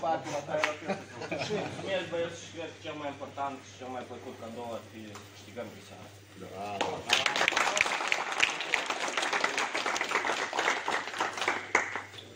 departe la care Și băieți cred că cel mai important și cel mai plăcut cadou ar fi câștigăm viseara. Da. da. da?